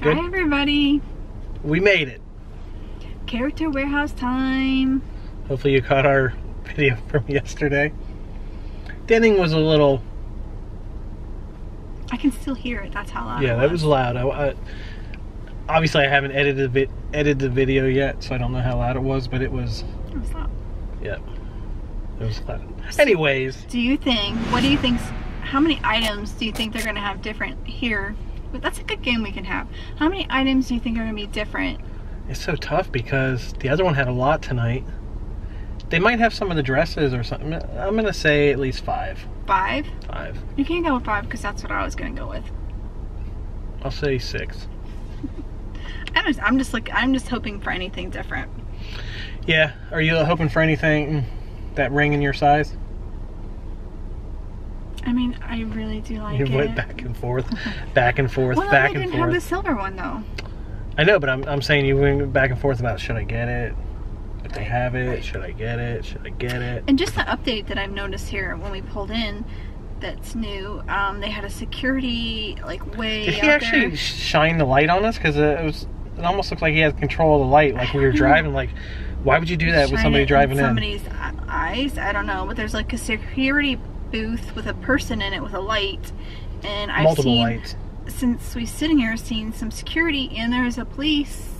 Good? Hi everybody. We made it. Character warehouse time. Hopefully you caught our video from yesterday. Denning was a little, I can still hear it. That's how loud. yeah, that was loud. I, I, obviously I haven't edited the, edited the video yet, so I don't know how loud it was, but it was, It was loud. yeah, it was loud. Anyways, Do you think? What do you think? How many items do you think they're gonna have different here? But that's a good game we can have. How many items do you think are gonna be different? it's so tough because the other one had a lot tonight. They might have some of the dresses or something. I'm gonna say at least five. Five. Five. You can't go with five because that's what I was gonna go with. I'll say six. I'm just, I'm just like, I'm just hoping for anything different. Yeah. Are you hoping for anything that ring in your size? I mean, I really do like you it. went back and forth, back and forth, well, back and didn't have the silver one though. I know, but I'm, I'm saying you went back and forth about should I get it? If they have it, Right. should I get it? Should I get it? And just the update that I've noticed here when we pulled in, that's new. Um, they had a security like way Did he actually there. shine the light on us? Because it was, it almost looked like he had control of the light, like we were driving. Like, why would you do that with somebody driving in? somebody's e- eyes. I don't know, but there's like a security booth with a person in it with a light, and I've Multiple seen lights. since we've sitting here seen some security, and there's a police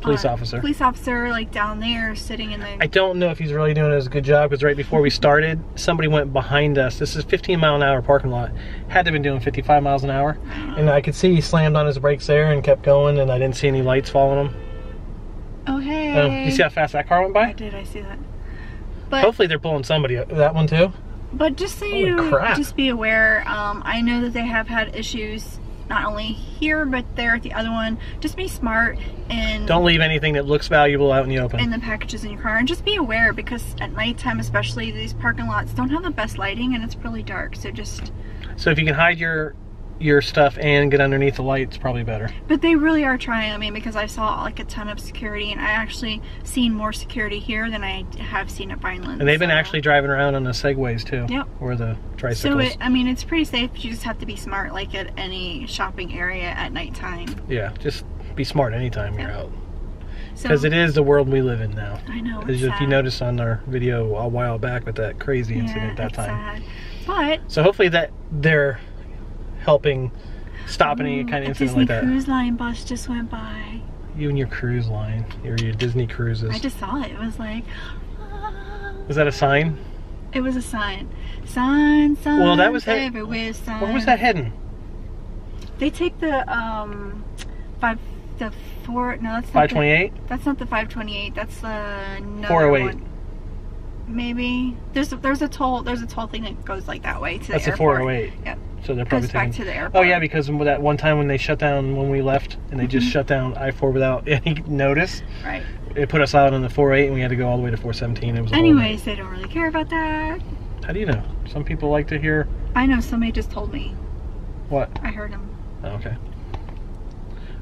Police uh, officer. police officer like down there sitting in the. I don't know if he's really doing as good job because right before we started, somebody went behind us. This is 15 mile an hour parking lot. Had to have been doing 55 miles an hour, and I could see he slammed on his brakes there and kept going, and I didn't see any lights following him. oh hey! Um, you see how fast that car went by? Did I see that? But Hopefully they're pulling somebody. That one too. But just so Holy you crap. just be aware, um, I know that they have had issues not only here but there at the other one. Just be smart and Don't leave anything that looks valuable out in the open. in the packages in your car and just be aware because at nighttime especially these parking lots don't have the best lighting and it's really dark so just so if you can hide your your stuff and get underneath the lights probably better. but they really are trying I mean because I saw like a ton of security and I actually seen more security here than I have seen at Vineland And they've been so- actually driving around on the segways too. Yep. Or the so tricycles. it, I mean it's pretty safe you just have to be smart like at any shopping area at nighttime yeah, just be smart anytime you're Yeah. out. so Because it is the world we live in now. I know As if you sad. noticed on our video a while back with that crazy incident that time. Sad. But So hopefully that they're helping stop any kind of incident Disney like that. cruise line bus just went by. You and your cruise line, or your Disney cruises. I just saw it. It was like, ah. Is that a sign? it was a sign. Sign, sign. Well, that was he- everywhere. Sign. Where was that heading? They take the um five, the four. No, that's not Five twenty-eight. That's not the five twenty eight. That's the another 408. Maybe there's a, there's a toll there's a toll thing that goes like that way to That's the a airport. 408. Yep. So they're probably Goes back taking. to the Oh yeah, because that one time when they shut down when we left, and they just Mhm. shut down I four without any notice. Right. It put us out on the 408, and we had to go all the way to 417. It was. Anyways, they don't really care about that. How do you know? Some people like to hear I know somebody just told me. what? I heard him. Oh, okay.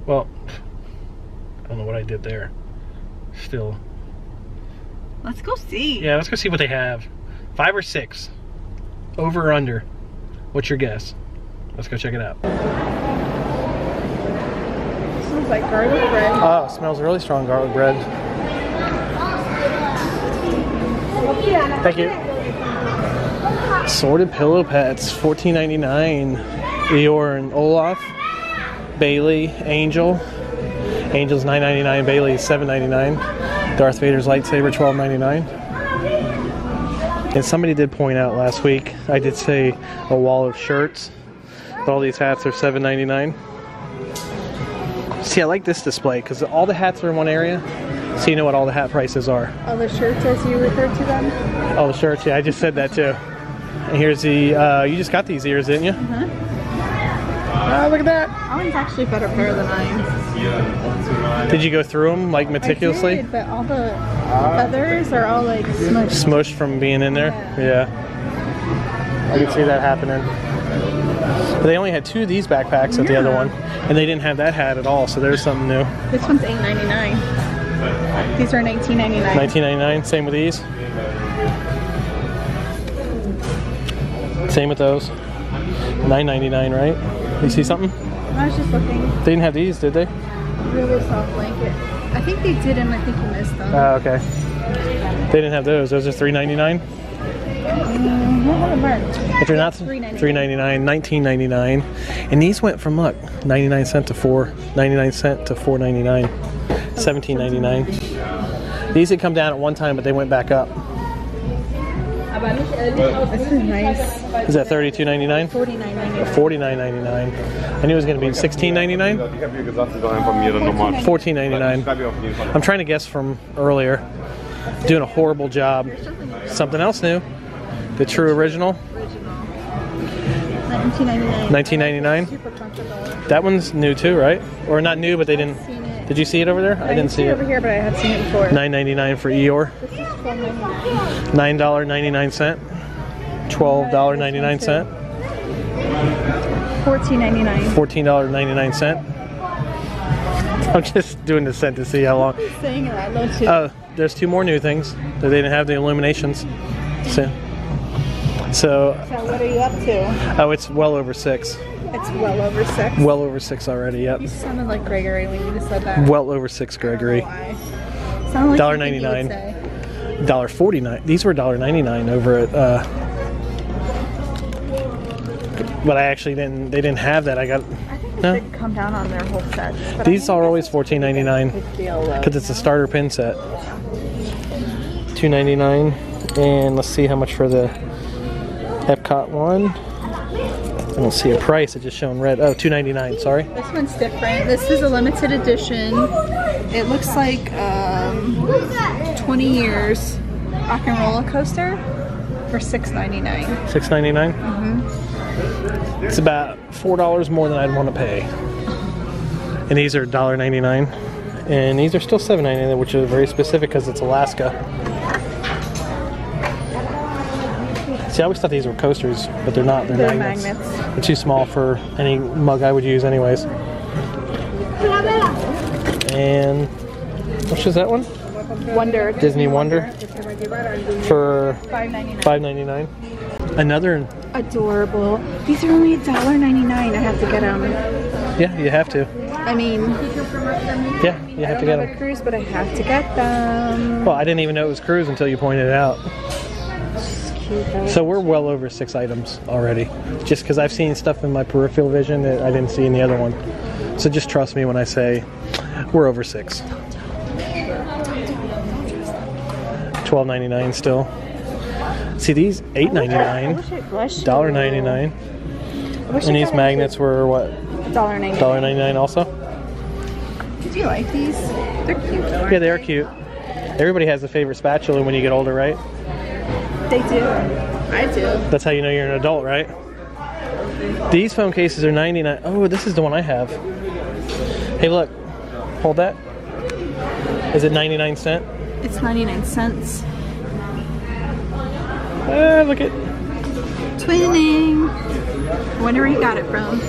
Well, I don't know what I did there. Still, Let's go see. yeah. Let's go see what they have. Five or six, over or under. What's your guess? Let's go check it out. Smells like garlic bread. Oh, it smells really strong garlic bread. Thank you. Sorted pillow pets, fourteen ninety nine. Eeyore and Olaf, Bailey, Angel. Angel's nine ninety nine. Bailey is seven ninety nine. Darth Vader's lightsaber twelve ninety nine. And somebody did point out last week. I did say a wall of shirts. But all these hats are $7.99. See, I like this display because all the hats are in one area, so you know what all the hat prices are. All the shirts as you refer to them. All the shirts, yeah, I just said that too. And here's the, uh, you just got these ears, didn't you? Uh-huh. Ah, look at that. Owen's actually a better pair than mine. Did you go through them like meticulously? I did, but all the feathers are all like smushed. Smushed from being in there? Yeah. I can see that happening. But they only had two of these backpacks at the other one, and they didn't have that hat at all, so there's something new. This one's eight ninety nine. These are nineteen ninety nine. 1999, same with these. Same with those. 9.99, right? You see something? I was just looking. They didn't have these, did they? Really soft blanket. I think they did them. I think you missed them. Oh, okay. They didn't have those. Those are three ninety nine. Mm, what have I marked? If you're not $3.99. three ninety nine, nineteen ninety nine, and these went from look ninety nine cent to four ninety nine cent to four ninety nine, seventeen ninety nine. These had come down at one time, but they went back up. This is nice. Is that thirty two ninety nine? Forty nine ninety nine. Forty nine ninety nine. I knew it was going to be sixteen ninety nine. Ich habe ihr gesagt, sie soll einfach mir dann nochmal. Fourteen ninety Ich nine. schreibe ihr auf jeden Fall. I'm trying to guess from earlier. Doing a horrible job. Something else new. The true original, Nineteen ninety nine. 1999. That one's new too, right? Or not new, but they didn't. Did you see it over there? I didn't see it over here, but I have seen it before. 9.99 for Eeyore. This is twelve ninety nine. Nine dollar ninety nine cent. Twelve dollar ninety nine cent. Fourteen ninety nine. Fourteen dollar ninety nine cent. I'm just doing the cent to see how long. Saying it out loud too. Oh, there's two more new things that they didn't have the illuminations. So, so so what are you up to? oh, it's well over six. It's well over six. Well over six already. Yep. You sounded like Gregory when you just said that. Well over six, Gregory. Like Dollar would 99. say. Dollar forty nine. These were dollar ninety nine over at. Uh, but I actually didn't. They didn't have that. I got. I think they No. come down on their whole but These are always fourteen ninety nine it's a good deal though. because it's a starter pin set. Two ninety nine, and let's see how much for the Epcot one. I don't see a price. It's just showing red. Oh, two ninety nine. Sorry. This one's different. This is a limited edition. It looks like um, 20 years rock and roller coaster for $6.99. Six ninety nine. Mm-hmm. It's about four dollars more than I'd want to pay. And these are dollar ninety nine, and these are still seven ninety nine, which is very specific because it's Alaska. See, I always thought these were coasters, but they're not. They're, They're magnets. magnets. They're too small for any mug I would use, anyways. And which is that one? Wonder. Disney Wonder for $5.99. five ninety nine. Another, Adorable. These are only $1.99. I have to get them. yeah, you have to. I mean, Yeah, you have to get them. a cruise, but I have to get them. Well, I didn't even know it was cruise until you pointed it out. Cute. So we're well over six items already, just because I've seen stuff in my peripheral vision that I didn't see in the other one. So just trust me when I say we're over six. Twelve ninety nine still. See these eight ninety nine, wish I blushed. dollar ninety nine, and these magnets were what dollar ninety. dollar ninety nine also. Did you like these? They're cute though. Yeah, they are cute. Everybody has a favorite spatula when you get older, right? They do. I do. That's how you know you're an adult, right? These phone cases are 99. Oh, this is the one I have. Hey, look. Hold that. Is it 99 cent? It's 99 cents. Ah, look at. Twinning. Wonder where you got it from.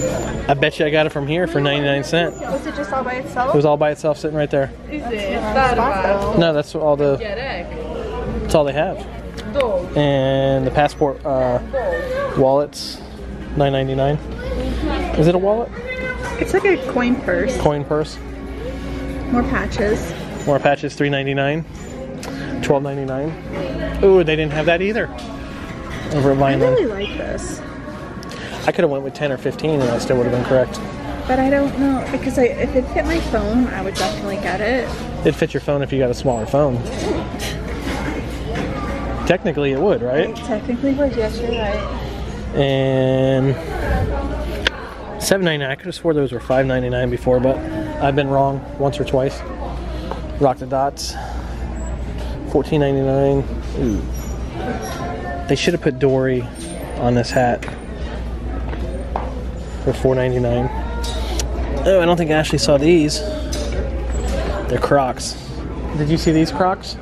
I bet you I got it from here for 99 cent. Was it just all by itself? It was all by itself sitting right there. Spot, No, that's all the. That's all they have. And the passport uh, wallets, 9.99. Is it a wallet? It's like a coin purse. Coin purse. More patches. More patches, 3.99. 12.99. Ooh, they didn't have that either. Over at I really like this. I could have went with 10 or 15 and I still would have been correct. But I don't know because I, if it fit my phone, I would definitely get it. It'd fit your phone if you got a smaller phone. Technically, it would, right? Technically would, yes, you're right. And 7.99. I could have swore those were 5.99 before, but I've been wrong once or twice. Rock the dots. 14.99. Ooh. They should have put Dory on this hat for 4.99. Oh, I don't think Ashley saw these. They're Crocs. Did you see these Crocs?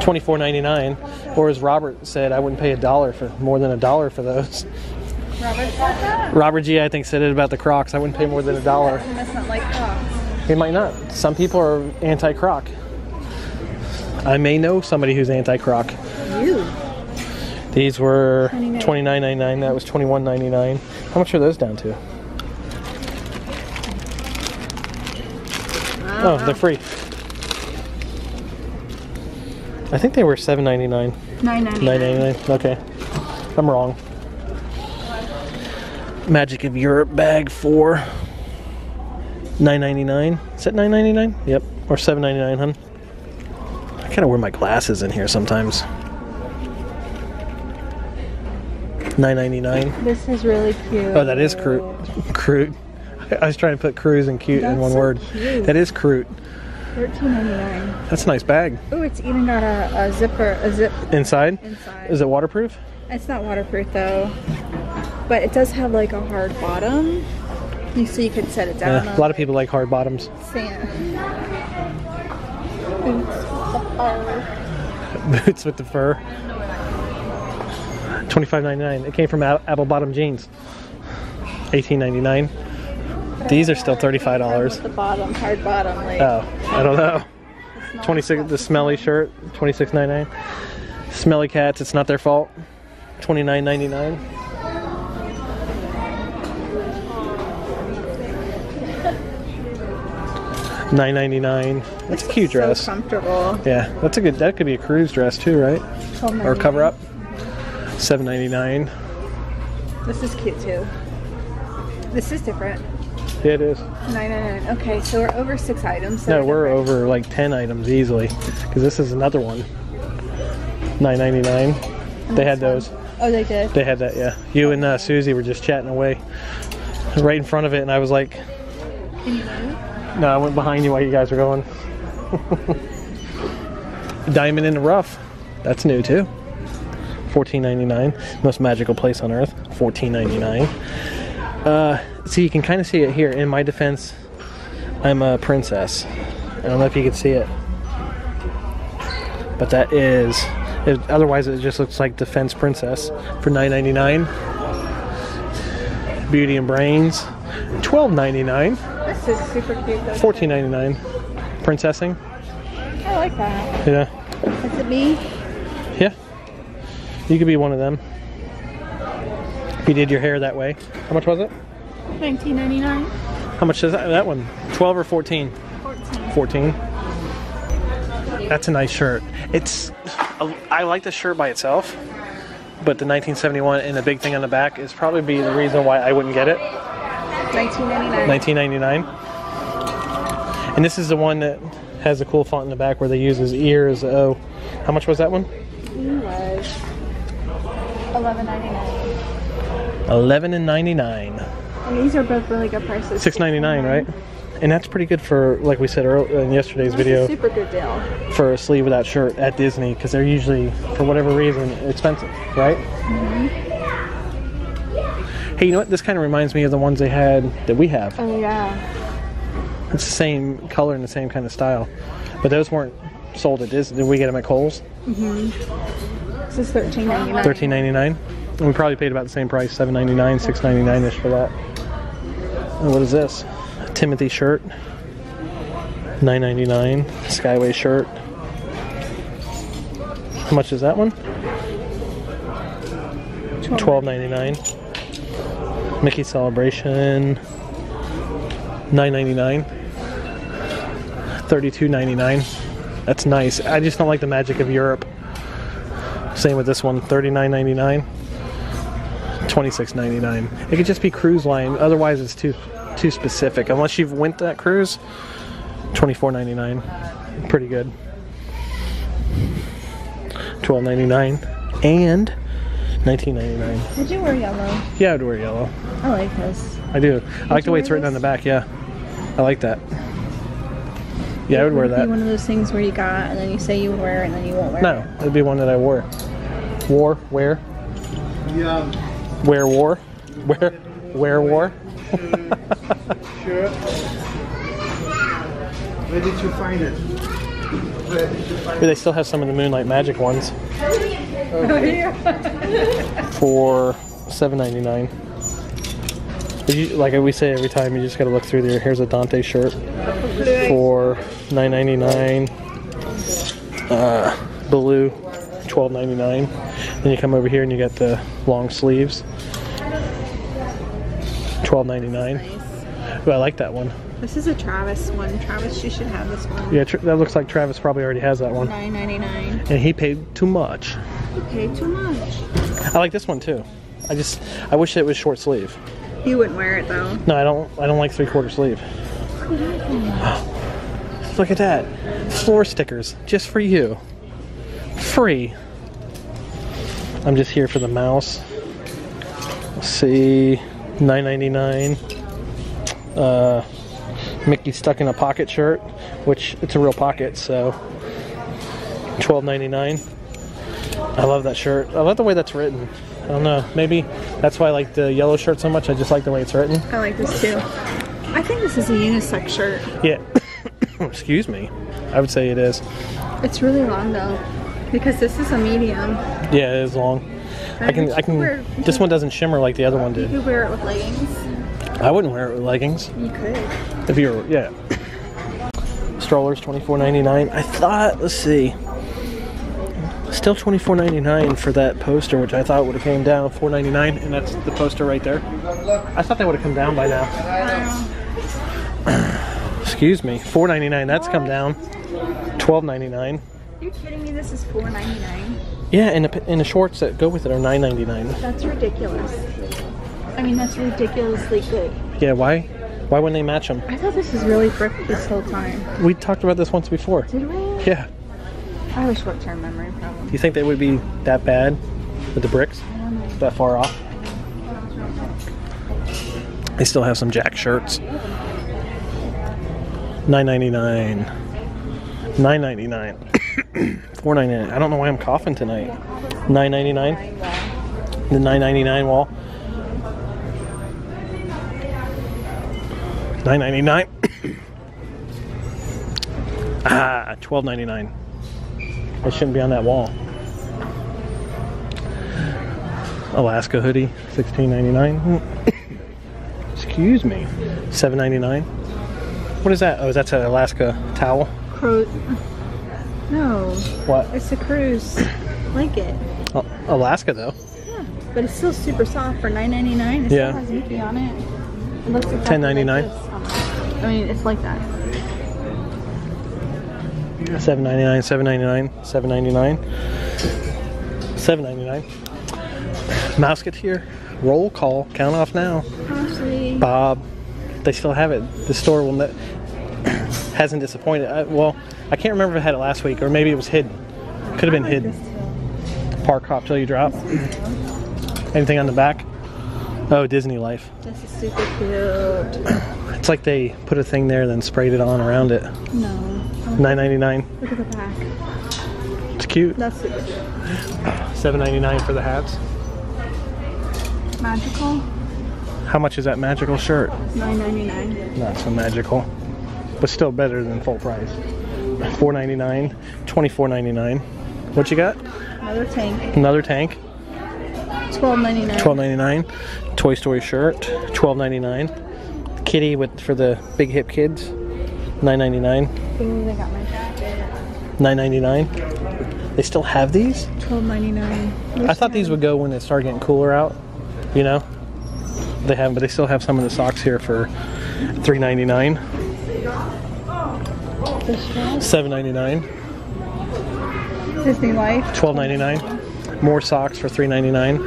Twenty-four ninety-nine, or as Robert said, I wouldn't pay a dollar for more than a dollar for those. Robert? Robert G, I think, said it about the Crocs. I wouldn't pay more than a dollar. He must not like Crocs. He might not. Some people are anti-Croc. I may know somebody who's anti-croc. You. These were twenty nine ninety nine. That was twenty one ninety nine. How much are those down to? Oh, they're free. I think they were seven ninety nine. Nine ninety nine. Okay, I'm wrong. Magic of Europe bag for nine ninety nine. Is that nine ninety nine? Yep, or seven ninety nine, hun. I kind of wear my glasses in here sometimes. Nine ninety nine. This is really cute. Oh, that is crude. Crude. I was trying to put cruise and cute in one so word. cute. That is crude. Thirteen ninety nine. That's a nice bag. Oh, it's even got a, a zipper, a zip Inside? inside. Is it waterproof? It's not waterproof though, but it does have like a hard bottom. You so you could set it down. Yeah, a lot of people like hard bottoms. Sand. Boots with the fur. Twenty-five ninety-nine. It came from Apple Bottom Jeans. Eighteen ninety-nine. These are still thirty-five dollars. The bottom, hard bottom, like. Oh, I don't know. Twenty-six. The smelly shirt. Twenty-six ninety-nine. Smelly cats. It's not their fault. Twenty-nine ninety-nine. Nine ninety-nine. That's a cute So dress. comfortable. Yeah, that's a good. That could be a cruise dress too, right? Or cover up. Seven ninety nine. This is cute too. This is different. Yeah, it is. Nine nine nine. Okay, so we're over six items. that No, we're different. over like ten items easily, because this is another one. Nine ninety nine. They had those. Oh, they did. They had that. Yeah. You and uh, Susie were just chatting away, right in front of it, and I was like, Can you move? "No, I went behind you while you guys were going." Diamond in the rough. That's new too. Fourteen ninety nine. Most magical place on earth. Fourteen ninety nine. Uh, so you can kind of see it here. In my defense, I'm a princess. I don't know if you can see it, but that is. It, otherwise, it just looks like Defense Princess for nine ninety nine. Beauty and Brains, twelve ninety nine. This is super cute. Though. Fourteen ninety nine. Princessing. I like that. Yeah. Is it me? Yeah. You could be one of them. If you did your hair that way. How much was it? Nineteen ninety nine. How much is that, that one? 12 or 14? Fourteen. 14. That's a nice shirt. It's I like the shirt by itself, but the 1971 and the big thing on the back is probably be the reason why I wouldn't get it. Nineteen ninety nine. 1999. And this is the one that has a cool font in the back where they use his ear as a oh, O. How much was that one? was eleven ninety nine. 11 and 99. And these are both really good prices. 699, right? Mm-hmm. And that's pretty good for, like we said earlier in yesterday's That's video, super good deal. for a sleeve without shirt at Disney because they're usually, for whatever reason, expensive, right? Mm-hmm. Hey, you know what? This kind of reminds me of the ones they had that we have. Oh yeah. It's the same color and the same kind of style, but those weren't sold at Disney. Did we get them at Kohl's? Mhm. This is thirteen ninety nine. Thirteen ninety nine. And we probably paid about the same price, seven ninety nine, six ninety nine ish for that. And what is this? A Timothy shirt. Nine ninety nine. Skyway shirt. How much is that one? Twelve ninety nine. Mickey Celebration. Nine ninety nine. Thirty two ninety nine. That's nice. I just don't like the magic of Europe. Same with this one, $39.99, $26.99. It could just be cruise line. Otherwise, it's too too specific. Unless you've went that cruise, $24.99. Pretty good. $12.99 and $19.99. Would you wear yellow? Yeah, I'd wear yellow. I like this. I do. I like the way it's written on the back. Yeah, I like that. Yeah, I would wear Would it be that. one of those things where you got and then you say you would wear it and then you won't wear No, it'd be one that I wore. Wore, wear, Yeah, wear, wore, where, where, wore. sure. Where did you find it? Where did you find Yeah, they still have some of the Moonlight Magic ones it. for seven ninety nine. Like we say every time, you just gotta look through there. Here's a Dante shirt for nine ninety nine. Uh, blue, twelve ninety nine. Then you come over here and you got the long sleeves, twelve ninety nine. Ooh, I like that one. This is a Travis one. Travis, you should have this one. Yeah, tr- that looks like Travis probably already has that one. Nine ninety nine. And he paid too much. You paid too much. I like this one too. I just, I wish it was short sleeve. You wouldn't wear it though. No, I don't. I don't like three quarter sleeve. Look at that, floor stickers just for you, free. I'm just here for the mouse. Let's see, 9.99. Uh, Mickey stuck in a pocket shirt, which it's a real pocket, so 12.99. I love that shirt. I love the way that's written. I don't know. Maybe that's why I like the yellow shirt so much. I just like the way it's written. I like this too. I think this is a unisex shirt. Yeah. Excuse me. I would say it is. It's really long though, because this is a medium. Yeah, it is long. I can. I Wear- can. This one doesn't shimmer like the other one did. You could wear it with leggings. I wouldn't wear it with leggings You could. if you were. Yeah. Strollers twenty four ninety nine. I thought. Let's see. Still twenty four ninety nine for that poster, which I thought would have came down four ninety nine, and that's the poster right there. I thought that would have come down by now. Excuse me, four ninety nine. That's come down. Twelve ninety nine. You're kidding me? This is four ninety nine. Yeah, and the, and the shorts that go with it are nine ninety nine. That's ridiculous. I mean, that's ridiculously good. Yeah, why? Why wouldn't they match them? I thought this was really thrift this whole time. We talked about this once before. Did we? Yeah. I have a short-term memory problem. Do you think they would be that bad with the bricks? That far off? They still have some Jack shirts. Nine ninety nine. Nine ninety nine. Four ninety nine. I don't know why I'm coughing tonight. Nine ninety nine. The nine ninety nine wall. Nine ninety nine. ah, twelve ninety nine. It shouldn't be on that wall. Alaska hoodie, sixteen ninety nine. Excuse me, seven ninety nine. What is that? Oh, that's an Alaska towel. Cru- no, What? it's a cruise blanket. Oh, Alaska though. Yeah, but it's still super soft for nine ninety nine. It Yeah. still has Mickey on it. It looks exactly $10.99. Like. I mean, it's like that. Seven ninety nine. Seven ninety nine. Seven ninety nine. Seven ninety nine. Mouse get here. Roll call. Count off now. Ashley. Bob. They still have it. The store will ne- hasn't disappointed. I, well, I can't remember if I had it last week or maybe it was hidden. Could have been hidden. Park hop till you drop. Anything on the back? Oh, Disney Life. This is super cute. It's like they put a thing there, then sprayed it on around it. No. Nine ninety nine. Look at the back. It's cute. That's super cute. Seven ninety nine for the hats. Magical. How much is that magical shirt? Nine ninety nine. Not so magical, but still better than full price. Four ninety nine. Twenty four ninety nine. What you got? Another tank. Another tank. Twelve ninety nine. Twelve ninety nine. Toy Story shirt. Twelve ninety nine. Kitty with for the big hip kids. Nine ninety nine. Ooh, they got my jacket. Nine ninety nine. They still have these? Twelve ninety nine. I thought these would go when it started getting cooler out. You know, they haven't, but they still have some of the socks here for three ninety nine, seven ninety nine, Disney Life. twelve ninety nine. More socks for three ninety nine.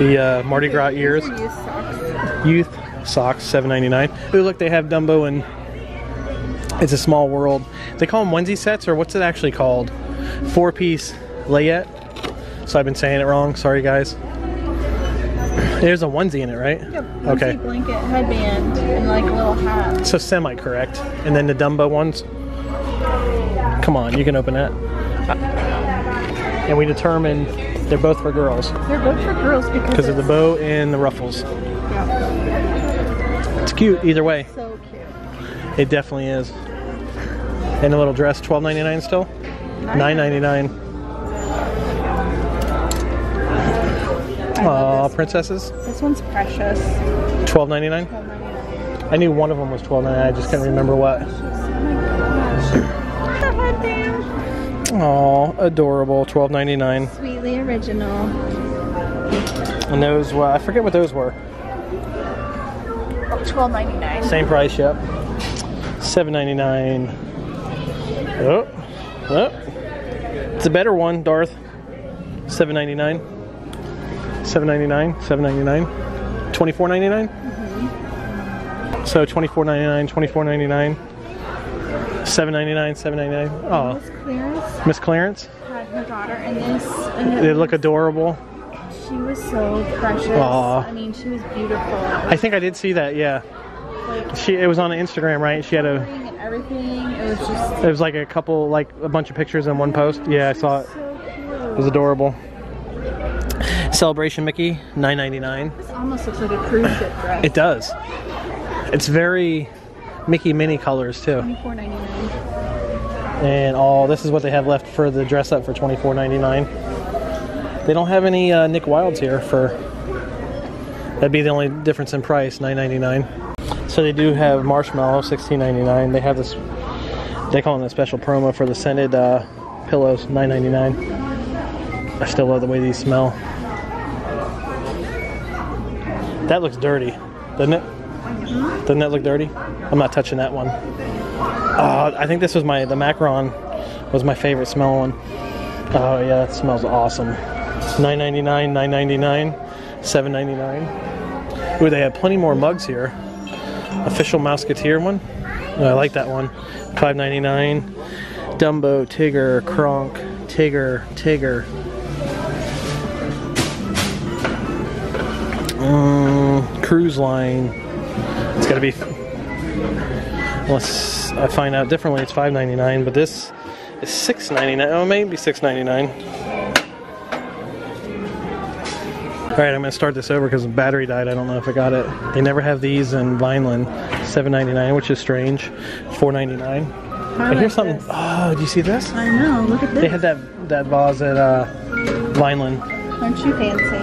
The uh, Mardi Gras ears, These are used socks. youth socks, seven ninety nine. Ooh, look, they have Dumbo and it's a small world. They call them onesie sets, or what's it actually called? Four piece layette. So I've been saying it wrong. Sorry, guys. There's a onesie in it, right? Yep. Okay. Blanket, headband, and like a little hat. So semi correct. And then the Dumbo ones. Come on, you can open that. And we determined they're both for girls They're both for girls because of the bow and the ruffles. Yeah. It's cute either way. So cute. It definitely is. And a little dress, twelve ninety nine still. Nine ninety nine. Aw, princesses. This one's precious. Twelve ninety nine. I knew one of them was twelve ninety nine. I just couldn't remember what. Oh Oh my gosh. The headband. Aw, adorable. Twelve ninety nine. Sweetly original. And those, well, I forget what those were. Twelve ninety nine. Same price, yep. Seven ninety nine. Oh, oh. It's a better one, Darth. Seven ninety nine. Seven ninety nine. Seven ninety nine. Twenty four ninety nine. Mm-hmm. So twenty four ninety nine. Twenty four ninety nine. Seven ninety nine. Seven ninety nine. Oh, This clearance Miss Clarence. had her daughter in this, and They look adorable. she was so precious. Aw. I mean, she was beautiful. I think I did see that. Yeah. Like She. It was on Instagram, right? She had a. and everything. It was just It was like a couple, like a bunch of pictures in one post. Yeah, I saw it. so. It was adorable. Celebration Mickey, nine ninety nine. This almost looks like a cruise ship dress. It does. It's very Mickey mini colors too. Twenty four ninety nine. And all this is what they have left for the dress up for twenty four ninety nine. They don't have any uh, Nick Wildes here for. That'd be the only difference in price, nine ninety nine. So they do have marshmallow, sixteen ninety nine. They have this. They call it a special promo for the scented uh, pillows, nine ninety nine. I still love the way these smell. That looks dirty, doesn't it? Doesn't that look dirty? I'm not touching that one. Uh, I think this was my the macaron was my favorite smell one. Oh yeah, that smells awesome. 9.99, 9.99, 7.99. Ooh, they have plenty more mugs here. Official Mouseketeer one. Oh, I like that one. 5.99. Dumbo, Tigger, Kronk, Tigger, Tigger. Mm, cruise line. It's got to be unless I find out differently, it's five ninety nine. But this is six ninety nine. Oh, maybe six ninety nine. All right, I'm gonna start this over because the battery died. I don't know if I got it. They never have these in Vineland. Seven ninety nine, which is strange. Four ninety nine. I here's like something. this. Oh, do you see this? I know. Look at this. They had that that vase at uh, Vineland. Aren't you fancy?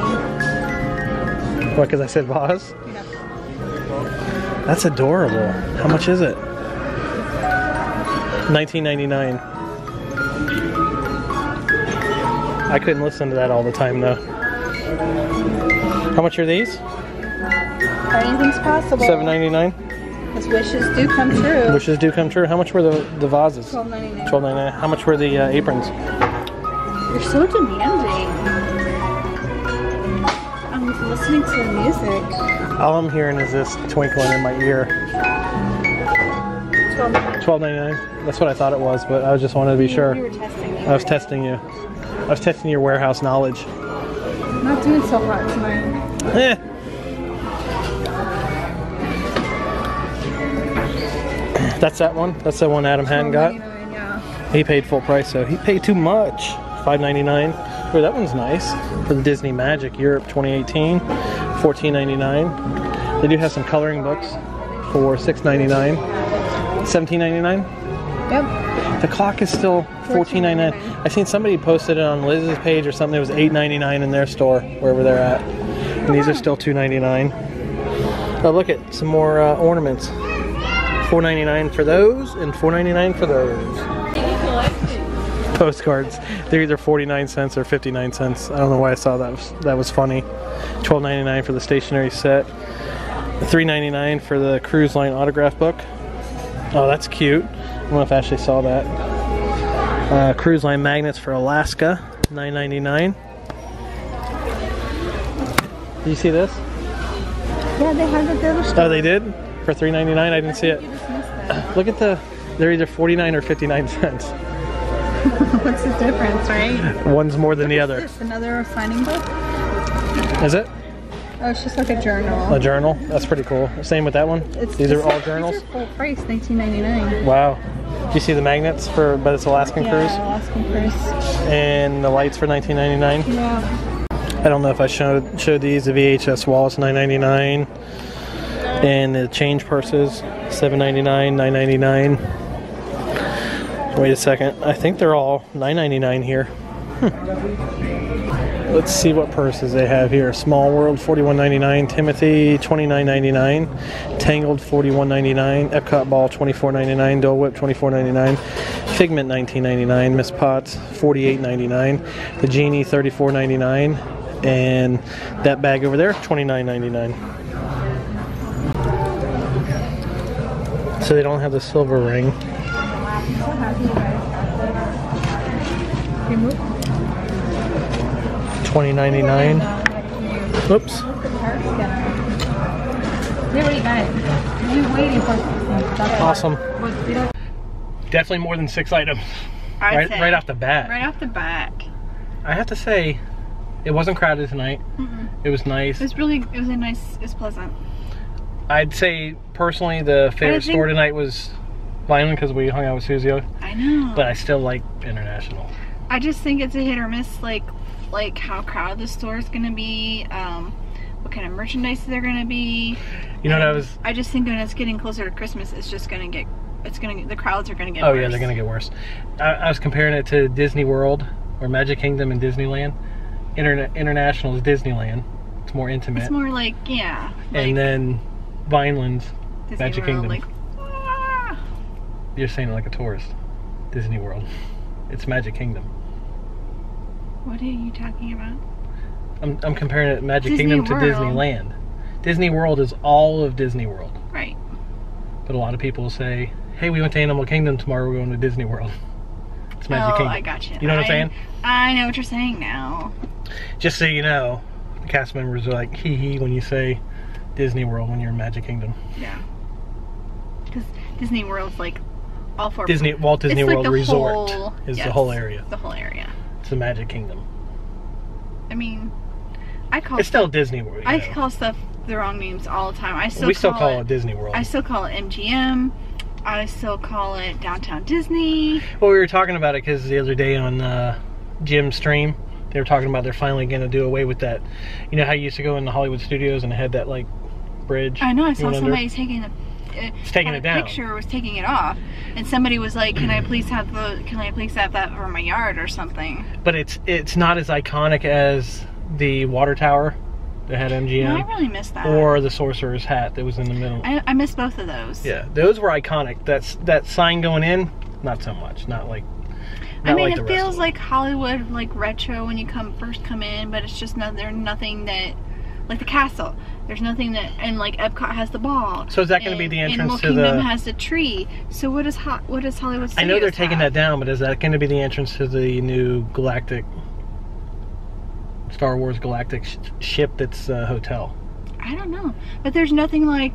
What? Because I said vase. That's adorable. How much is it? Nineteen ninety nine. I couldn't listen to that all the time though. How much are these? Anything's possible. Seven ninety nine. His wishes do come true. Wishes do come true. How much were the the vases? Twelve ninety nine. Twelve ninety nine. How much were the uh, aprons? You're so demanding. I'm listening to the music. All I'm hearing is this twinkling in my ear. Twelve ninety nine. Twelve ninety nine. That's what I thought it was, but I just wanted to be sure. You were testing me. I was testing you. I was testing your warehouse knowledge. I'm not doing so hot tonight. Eh. That's that one. That's the one Adam hadn't got. Yeah. He paid full price, so he paid too much. Five ninety nine. Oh, that one's nice for the Disney Magic Europe 2018. Fourteen ninety nine. They do have some coloring books for six ninety nine. Seventeen ninety nine. Yep. The clock is still fourteen ninety nine. $14.99. I seen somebody posted it on Liz's page or something. It was eight ninety nine in their store, wherever they're at. And these are still two ninety nine. Oh, look at some more uh, ornaments. Four ninety nine for those, and four ninety nine for those. Postcards. They're either forty nine cents or fifty nine cents. I don't know why I saw that. Was, that was funny. Twelve ninety nine for the stationery set. Three ninety nine for the cruise line autograph book. Oh, that's cute. I don't know if I actually saw that. Uh, cruise line magnets for Alaska, nine ninety nine. Do you see this? Yeah, they had it the store. Oh, they did for three ninety nine. I didn't see it. You just missed that. Look at the. They're either forty nine or fifty nine cents. What's the difference, right? One's more than the other. It's another signing book? Is it? Oh, it's just like a journal. A journal? That's pretty cool. Same with that one? It's, these it's, are all journals? These are full price, 19.99. Wow. Do you see the magnets for, but it's Alaskan yeah, Cruise? Alaskan Cruise. And the lights for 19.99? Yeah. I don't know if I showed, showed these, the VHS Wallace 9.99 and the change purses 7.99 9.99 Wait a second. I think they're all nine ninety nine here. Let's see what purses they have here. Small World, forty one ninety nine. Timothy, twenty nine ninety nine. Tangled, forty one ninety nine. Epcot Ball, twenty four ninety nine. Dole Whip, twenty four ninety nine. Figment, nineteen ninety nine. Miss Potts, forty eight ninety nine. The Genie, thirty four ninety nine and that bag over there 29.99 So they don't have the silver ring. Twenty ninety nine. Oops. We already got it. We're waiting for. Awesome. Definitely more than six items. Right, right off the bat. Right off the bat. I have to say, it wasn't crowded tonight. It was nice. It was really. It was a nice. It was pleasant. I'd say personally, the favorite store tonight was Vineland because we hung out with Suzio. I know. But I still like International. I just think it's a hit or miss, like like how crowded the store is gonna be, um, what kind of merchandise they're gonna be. You know what I was? I just think when it's getting closer to Christmas, it's just gonna get. It's gonna. get- The crowds are gonna get. Oh worse. yeah, they're gonna get worse. I, I was comparing it to Disney World or Magic Kingdom and Disneyland. Interna- International is Disneyland. It's more intimate. It's more like yeah. Like and then Vineland's Disney Magic World, Kingdom. Like. You're saying it like a tourist. Disney World. It's Magic Kingdom. what are you talking about? I'm, I'm comparing it Magic Disney Kingdom to Disneyland. Disney World is all of Disney World. Right. But a lot of people say, hey, we went to Animal Kingdom tomorrow, we're going to Disney World. It's Magic oh, Kingdom. I got you. You know what I'm saying? I know what you're saying now. Just so you know, the cast members are like, hee hee, when you say Disney World when you're in Magic Kingdom. Yeah. Because Disney World's like all four. Disney Walt Disney it's like World the Resort whole- is yes, the whole area. The whole area. It's the Magic Kingdom. I mean, I call it It's still Disney World. I know. call stuff the wrong names all the time. I still we still call, call it, it Disney World. I still call it MGM. I still call it Downtown Disney. Well, we were talking about it because the other day on uh, Jim's stream, they were talking about they're finally going to do away with that. You know how you used to go in the Hollywood studios and it had that like bridge? I know. I saw went under? somebody taking a. Uh, It's taking it a down. Picture was taking it off, and somebody was like, "Can I please have the? Can I please have that for my yard or something?" But it's it's not as iconic as the water tower that had No, I really missed that. or the sorcerer's hat that was in the middle. I, I missed both of those. Yeah, those were iconic. That's that sign going in, not so much. Not like. Not I mean, like it feels like Hollywood, like retro when you come first come in, but it's just no, there's nothing that, like the castle. There's nothing that, and like Epcot has the ball. So is that gonna be the entrance Animal to Kingdom the- has the tree. So what is hot? What is Hollywood? I know they're Studios taking have? that down, but is that going to be the entrance to the new Galactic Star Wars Galactic sh- ship that's a hotel? I don't know, but there's nothing like.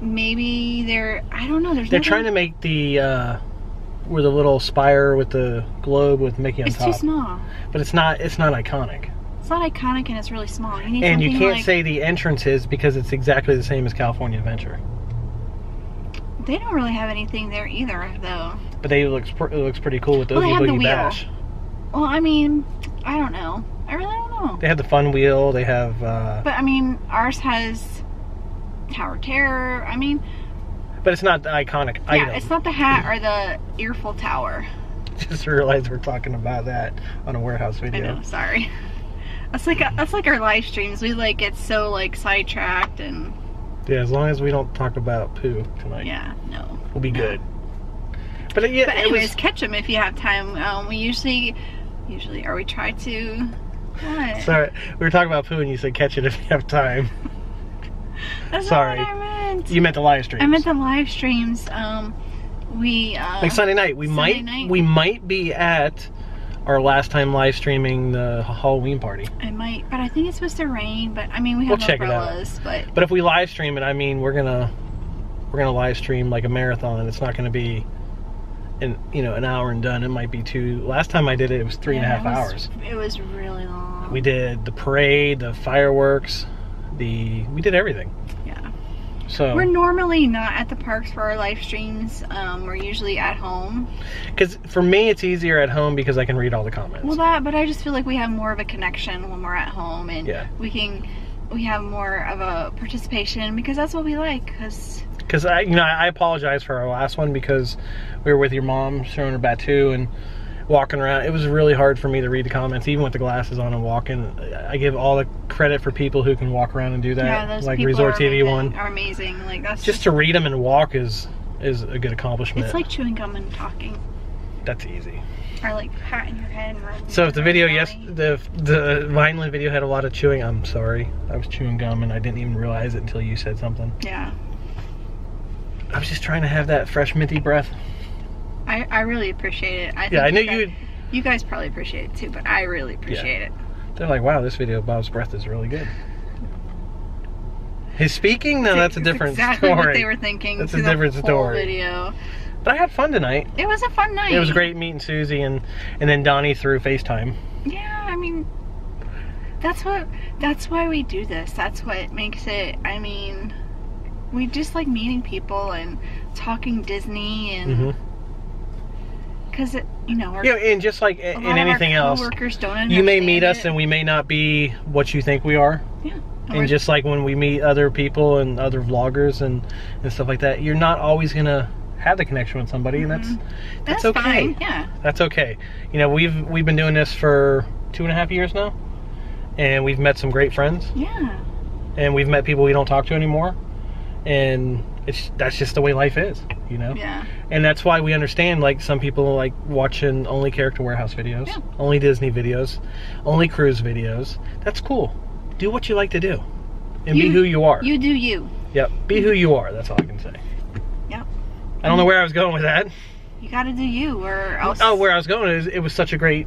Maybe they're. I don't know. There's. They're nothing, trying to make the uh, where the little spire with the globe with Mickey on It's top, It's too small. but it's not. It's not iconic, It's not iconic and it's really small. You need and you can't like, say the entrance is because it's exactly the same as California Adventure. They don't really have anything there either, though. But they looks it looks pretty cool with those Well, the Boogie wheel. Bash. Well, I mean, I don't know. I really don't know. They have the fun wheel. They have, uh, But I mean, ours has Tower Terror. I mean, but it's not the iconic yeah, item. it's not the hat or the Earful Tower. Just realized we're talking about that on a warehouse I video. know. Sorry. That's like that's like our live streams. We like get so like sidetracked and Yeah, as long as we don't talk about poo tonight, yeah, no. we'll be No. good. But uh, yeah, But anyways, was. catch them if you have time. Um, we usually, usually, or we try to. What? Sorry, we were talking about poo, and you said catch it if you have time. That's sorry. Not what I meant. You meant the live streams. I meant the live streams. Um, we uh, like Sunday night. We Sunday might night. we might be at our last time live streaming the Halloween party. I might, but I think it's supposed to rain. But I mean, we have We'll check it out. umbrellas. But But if we live stream it, I mean, we're gonna we're gonna live stream like a marathon. It's not gonna be. In, you know, an hour and done. It might be two. Last time I did it, it was three and a half it was- hours. It was really long. We did the parade, the fireworks, the we did everything. So We're normally not at the parks for our live streams. Um, we're usually at home. because for me it's easier at home because I can read all the comments. Well, that, but I just feel like we have more of a connection when we're at home, and Yeah. we can, we have more of a participation because that's what we like. Because Because I, you know, I apologize for our last one because we were with your mom showing her Batuu and walking around. It was really hard for me to read the comments, even with the glasses on and walking. I give all the credit for people who can walk around and do that, yeah, those like Resort TV amazing, one. are amazing. Like that's Just just to read them and walk is is a good accomplishment. It's like chewing gum and talking, That's easy. or like patting your head. So if the video, yes, the the Vineland video had a lot of chewing. I'm sorry, I was chewing gum and I didn't even realize it until you said something. Yeah. I was just trying to have that fresh minty breath. I, I really appreciate it. I think Yeah, I knew you guys, you'd. Guys probably appreciate it too, but I really appreciate it. They're like, wow, this video of Bob's breath is really good. His speaking, no, that's a different exactly story. what they were thinking. That's a different story. Video. But I had fun tonight. It was a fun night. It was great meeting Susie and and then Donnie through FaceTime. Yeah, I mean, that's what. That's why we do this. That's what makes it. I mean, we just like meeting people and talking Disney and hmm because it, you know, our, Yeah, and just like in anything else, don't you may meet understand us and we may not be what you think we are. yeah, And we're- just like when we meet other people and other vloggers and, and stuff like that, you're not always gonna have the connection with somebody, and mm-hmm. that's that's, okay. fine. Yeah, That's okay. You know, we've we've been doing this for two and a half years now, and we've met some great friends, yeah, and we've met people we don't talk to anymore, and it's that's just the way life is, you know. yeah. And that's why we understand like some people like watching only character warehouse videos, Yeah. only Disney videos, only cruise videos. That's cool. Do what you like to do. And be who you are. You do you. yep. Be who you are. That's all I can say. Yep. I don't know where I was going with that. You got to do you, or else. Oh, where I was going is it was such a great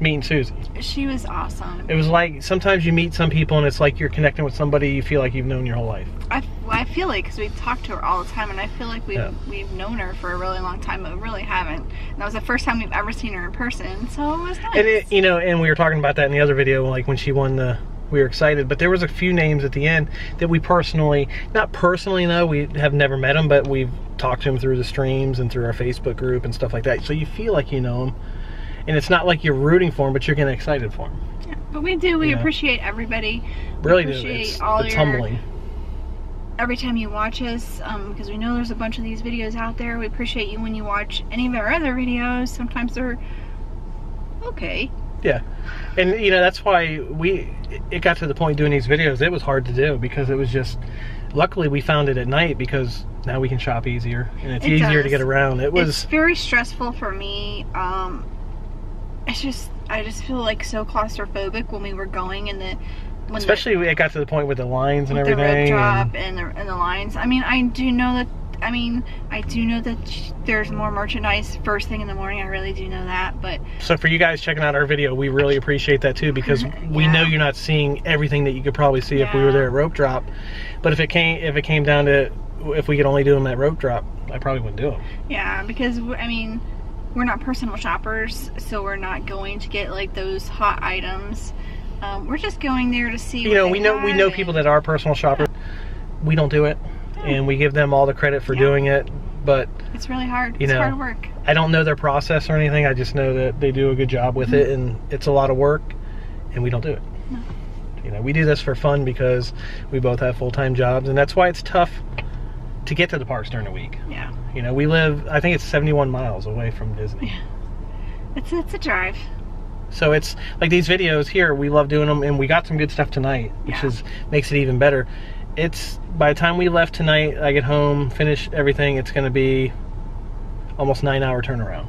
meeting Susie. She was awesome. It was like sometimes you meet some people and it's like you're connecting with somebody you feel like you've known your whole life. I, I feel like because we've talked to her all the time, and I feel like we've Yeah. we've known her for a really long time, but we really haven't. And that was the first time we've ever seen her in person, so it was nice. And it, you know, and we were talking about that in the other video, like when she won the, we were excited. But there was a few names at the end that we personally, not personally know, we have never met them, but we've talked to them through the streams and through our Facebook group and stuff like that. So you feel like you know them, and it's not like you're rooting for them, but you're getting excited for them. Yeah, but we do. We know? appreciate everybody. We Really do. appreciate It's, all it's your humbling. Every time you watch us, um, because we know there's a bunch of these videos out there. We appreciate you when you watch any of our other videos. Sometimes they're okay. Yeah, and you know that's why we it got to the point doing these videos. It was hard to do because it was just. Luckily, we found it at night because now we can shop easier and it's It easier to get around. It it's was very stressful for me. Um, it's just I just feel like so claustrophobic when we were going and the when especially it got to the point with the lines and with the rope drop and- and the and the lines. I mean, I do know that. I mean, I do know that there's more merchandise first thing in the morning. I really do know that, but So for you guys checking out our video, we really appreciate that too because we Yeah. know you're not seeing everything that you could probably see if we were there at rope drop. But if it came if it came down to if we could only do them at rope drop, I probably wouldn't do them. Yeah, because I mean, we're not personal shoppers, so we're not going to get like those hot items. Um, we're just going there to see. You know, we know we know people that are personal shoppers. We don't do it, and we give them all the credit for Yeah. doing it. But It's really hard. you it's know, hard work. I don't know their process or anything. I just know that they do a good job with it, and it's a lot of work, and we don't do it. No. You know, we do this for fun because we both have full time jobs, and that's why it's tough to get to the parks during the week. Yeah, You know, we live, I think it's 71 miles away from Disney. Yeah. it's it's a drive. So it's like these videos here, we love doing them, and we got some good stuff tonight, which Yeah. is makes it even better. It's by the time we left tonight, I get home, finish everything, it's going to be almost nine hour turnaround.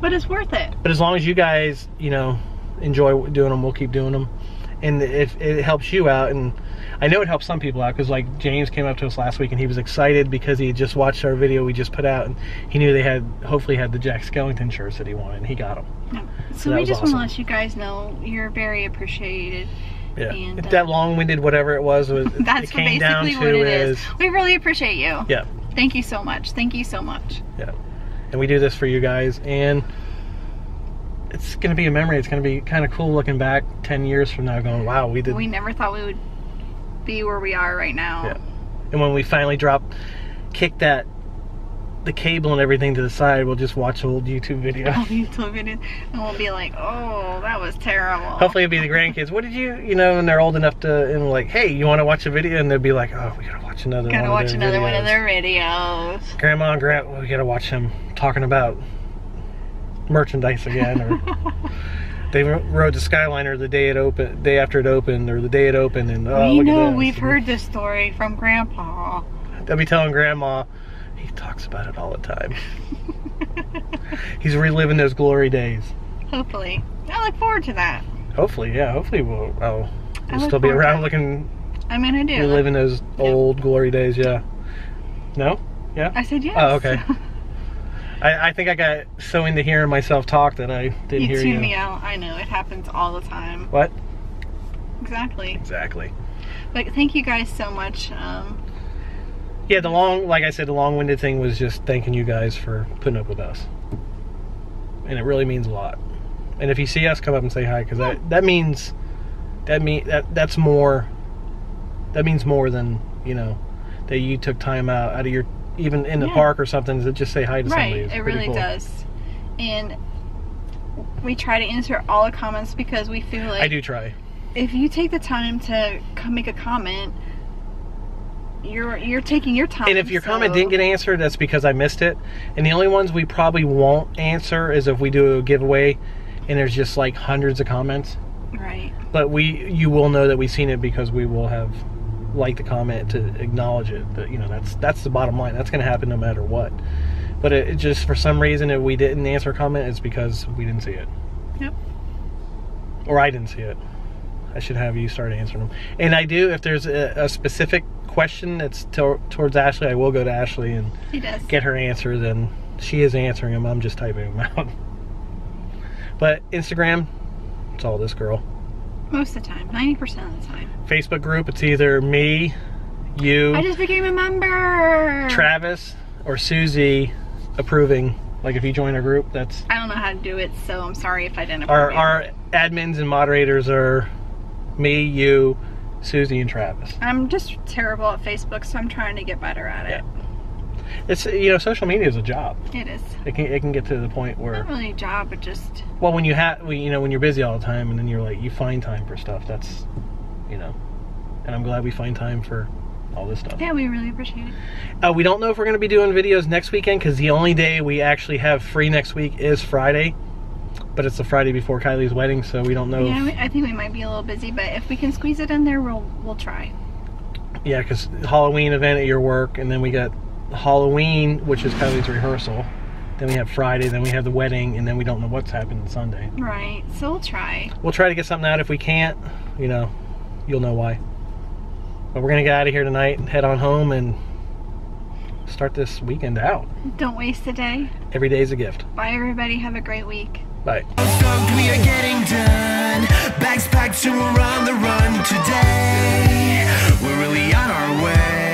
But it's worth it. But as long as you guys, you know, enjoy doing them, we'll keep doing them. And if it helps you out, and I know it helps some people out, because like James came up to us last week and he was excited because he had just watched our video we just put out, and he knew they had hopefully had the Jack Skellington shirts that he wanted, and he got them. No. So, So we just awesome. want to let you guys know you're very appreciated. Yeah, And, uh, that long-winded whatever it was, was That's it came basically down what to it is. is We really appreciate you. yeah, Thank you so much. Thank you so much. yeah, and we do this for you guys, and it's gonna be a memory. It's gonna be kind of cool looking back ten years from now, going, "Wow, we did." We never thought we would be where we are right now. Yeah. And when we finally drop, kick that, the cable and everything to the side, we'll just watch old YouTube video. on YouTube videos, and we'll be like, "Oh, that was terrible." Hopefully it'll be the grandkids. What did you, you know, and they're old enough to, and like, hey, you want to watch a video? And they'll be like, oh, we gotta watch another gotta one. watch of their another one of videos." their videos. Grandma and Grant, we gotta watch them talking about merchandise again, or they rode the Skyliner the day it opened, day after it opened, or the day it opened, and oh, we know we've heard this story from Grandpa. They'll be telling Grandma, he talks about it all the time. He's reliving those glory days. Hopefully, I look forward to that. Hopefully, yeah. Hopefully, we'll, I'll, we'll still be around looking, I mean, I do. reliving those Yeah. old glory days. Yeah. No? Yeah? I said yes. Oh, okay. I, I think I got so into hearing myself talk that I didn't you hear tune you. me out. I know it happens all the time. What? Exactly. Exactly. But thank you guys so much. Um, Yeah, the long, like I said, the long-winded thing was just thanking you guys for putting up with us, and it really means a lot. And if you see us, come up and say hi, because that that means that mean that that's more. That means more than you know that you took time out out of your even in the Yeah. park or something to just say hi to right. somebody. It's It really cool. does. And we try to answer all the comments because we feel like I do try. if you take the time to come make a comment, you're you're taking your time. And if your comment didn't get answered, that's because I missed it. And the only ones we probably won't answer is if we do a giveaway and there's just like hundreds of comments. right, But we you will know that we've seen it because we will have liked the comment to acknowledge it. But you know, that's that's the bottom line. That's gonna happen no matter what. But it, it just for some reason if we didn't answer a comment, it's because we didn't see it. Yep. Or I didn't see it. I should have you start answering them. And I do if there's a, a specific question that's to, towards Ashley, I will go to Ashley and get her answers and she is answering them i'm just typing them out but instagram it's all this girl Most of the time, ninety percent of the time. facebook group it's either me you I just became a member. travis or susie approving like if you join our group that's I don't know how to do it, so I'm sorry if I didn't. our our admins and moderators are me you susie and travis I'm just terrible at Facebook, so I'm trying to get better at it. it's you know social media is a job It is it can, it can get to the point where not really a job, but just Well, when you have, you know, when you're busy all the time, and then you're like, you find time for stuff. That's, you know, and I'm glad we find time for all this stuff. yeah, we really appreciate it. Uh, we don't know if we're going to be doing videos next weekend because the only day we actually have free next week is Friday, but it's the Friday before Kylie's wedding, so we don't know. Yeah, if- I think we might be a little busy, but if we can squeeze it in there, we'll we'll try. yeah, because Halloween event at your work, and then we got Halloween, which is Kylie's rehearsal. Then we have Friday, then we have the wedding, and then we don't know what's happening Sunday. Right, so we'll try. We'll try to get something out. If we can't, you know, you'll know why. But we're gonna get out of here tonight and head on home and start this weekend out. Don't waste a day. Every day's a gift. Bye, everybody. Have a great week. Bye. Stoked we are getting done. Bags packed, so we're on the run today. We're really on our way.